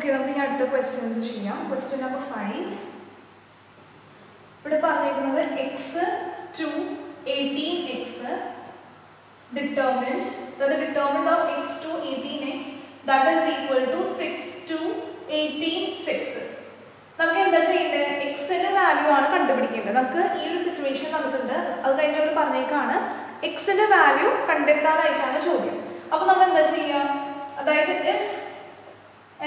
Okay നമുക്ക് ഇനി അടുത്ത ക്വസ്റ്റ്യൻസ് ചെയ്യാം. ക്വസ്റ്റ്യൻ നമ്പർ ഫൈവ് ഇവിടെ പറഞ്ഞിരിക്കുന്നത് x two eighteen x determinant the determinant of x to 18x that is equal to 6 to 18 6 നമുക്ക് എന്താ ചെയ്യേണ്ടത്? എക്സിന്റെ വാല്യൂ ആണ് കണ്ടുപിടിക്കേണ്ടത്. നമുക്ക് ഈ ഒരു സിറ്റുവേഷൻ നമുക്കുണ്ട് അത് കഴിഞ്ഞിട്ട് പറഞ്ഞേക്കാണ്. എക്സിന്റെ വാല്യൂ കണ്ടെത്താനായിട്ടാണ് ചോദ്യം. അപ്പോൾ നമ്മൾ എന്താ ചെയ്യുക അതായത്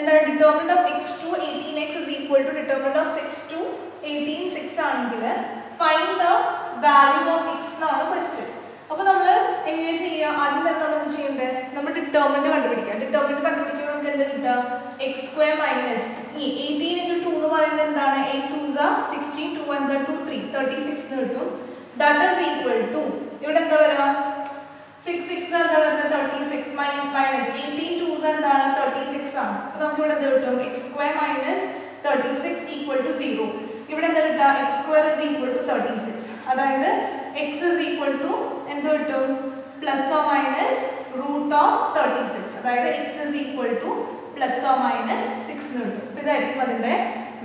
എന്താണ് determinant of x two eighteen x is equal to of six two eighteen six ആണെങ്കിൽ find the value of x എന്നാണ് ക്വസ്റ്റ്യൻ അപ്പോൾ നമ്മൾ എങ്ങനെ ചെയ്യുക? ആദ്യം തന്നെ നമ്മൾ ചെയ്യേണ്ടത് നമ്മൾ ഡിറ്റർമിനന്റ് കണ്ടുപിടിക്കുക. ഡിറ്റർമിനന്റ് കണ്ടുപിടിക്കുമ്പോൾ നമുക്ക് എന്ത് കിട്ടുക? എക്സ് സ്ക്വയർ മൈനസ് ഈ എയ്റ്റീൻ ഇന്റു ടു എന്ന് പറയുന്നത് എന്താണ്? എയ്റ്റ് ടു സാ സിക്സ്റ്റീൻ ടു വൺ സാ ടു ത്രീ തേർട്ടി സിക്സ് എന്ന് കിട്ടും. ദാറ്റ് ഈസ് ഈക്വൽ ടു ഇവിടെ എന്താ വരാ സിക്സ് സിക്സ് എന്താ വരുന്നത്? തേർട്ടി സിക്സ് മൈനസ് എയ്റ്റീൻ എന്താണ്? ആണ് അപ്പോൾ നമുക്ക് ഇവിടെ എന്ത് കിട്ടും എക്സ് സ്ക്വയർ മൈനസ് അതായത് x is equal minus root of thirty six അതായത് എക്സ് ഇസ് മൈനസ് സിക്സ് എന്ന്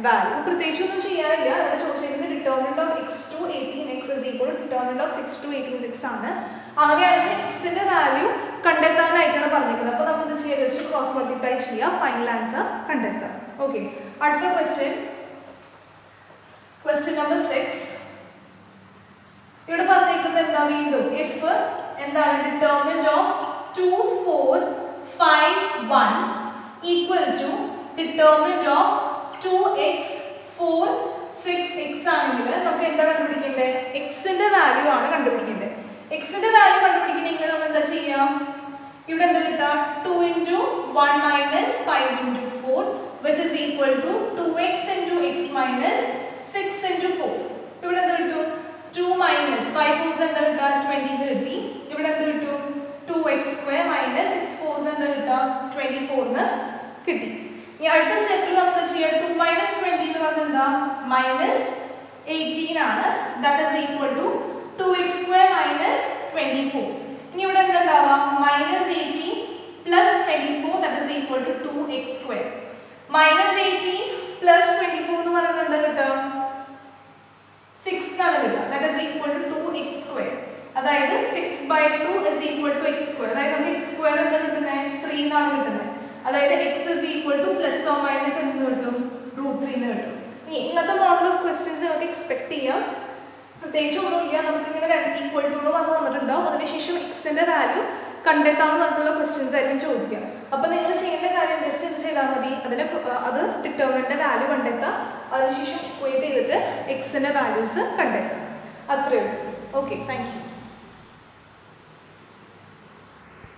വാല്യൂ പ്രത്യേകിച്ച് ഒന്നും ചെയ്യാനില്ല. അവിടെ ചോദിച്ചിരിക്കുന്നത് determinant of x two eighteen of six two eighteen six ആണ്. അങ്ങനെയാണെങ്കിൽ എക്സിന്റെ വാല്യൂ കണ്ടെത്താനായിട്ടാണ് പറഞ്ഞിരിക്കുന്നത്. അപ്പോൾ നമ്മൾ എന്ത് ചെയ്യുക ജസ്റ്റ് ക്രോസ് മൾട്ടിപ്ലൈ ചെയ്യുക ഫൈനൽ ആൻസർ കണ്ടെത്താം. ഓക്കെ അടുത്ത ക്വസ്റ്റ്യൻ ക്വസ്റ്റ്യൻ നമ്പർ സിക്സ് ഇവിടെ പറഞ്ഞിരിക്കുന്നത് എന്താ വീണ്ടും? ഇഫ് എന്താണ്? Determinant of two four five one equal to determinant of two x four six x ആണെങ്കിൽ നമുക്ക് എന്താ കണ്ടുപിടിക്കേണ്ടത്? എക്സിന്റെ വാല്യൂ ആണ് കണ്ടുപിടിക്കേണ്ടത്. 1 minus 5 into 4 which is equal to 2x into x minus 6 into 4. ഇവിടെ എന്ത് കിട്ടും? 2 minus 5 4s എന്താ കിട്ടുക? 20 30 ഇവിടെ എന്ത് കിട്ടും? 2x square minus 6 4s എന്താ കിട്ടുക? 24 എന്ന് കിട്ടി. ഇനി അടുത്ത സ്റ്റെപ്പിൽ നമ്മൾ ചെയ്യാം? 2 minus 20 എന്ന് പറഞ്ഞാൽ എന്താ? minus 18 ആണ്. That is equal to 2x square minus two x square minus eighteen plus twenty four എന്ന് പറയുന്നത് എന്താ കിട്ടുക? സിക്സ് ആണ് കിട്ടുക. That is equal to two x അതായത് six by two is equal to x square അതായത് നമുക്ക് എക്സ് സ്ക്വയർ എന്താ കിട്ടുന്നത് 3 എന്നാണ് കിട്ടുന്നത് അതായത് x is equal to plus or minus എന്ന് കിട്ടും? റൂട്ട് ത്രീ എന്ന് കിട്ടും. ഇനി ഇങ്ങനത്തെ മോഡൽ ഓഫ് ക്വസ്റ്റ്യൻസ് നമുക്ക് എക്സ്പെക്ട് ചെയ്യാം. പ്രത്യേകിച്ച് ഒന്നുമില്ല നമുക്ക് ഇങ്ങനെ ഈക്വൽ ടു എന്ന് പറഞ്ഞ് തന്നിട്ടുണ്ടാവും അതിനുശേഷം എക്സിന്റെ വാല്യൂ കണ്ടെത്താമെന്ന് പറഞ്ഞിട്ടുള്ള ക്വസ്റ്റ്യൻസ് ആയിരിക്കും ചോദിക്കുക. അപ്പൊ നിങ്ങൾ ചെയ്യേണ്ട കാര്യം ജസ്റ്റ് എന്ത് ചെയ്താൽ മതി. അതിനെ അത് ഡിറ്റർമിന്റെ വാല്യൂ കണ്ടെത്താം. അതിനുശേഷം ഇക്വേറ്റ് ചെയ്തിട്ട് എക്സിന്റെ വാല്യൂസ് കണ്ടെത്താം. അത്രയേ ഉള്ളൂ. Okay thank you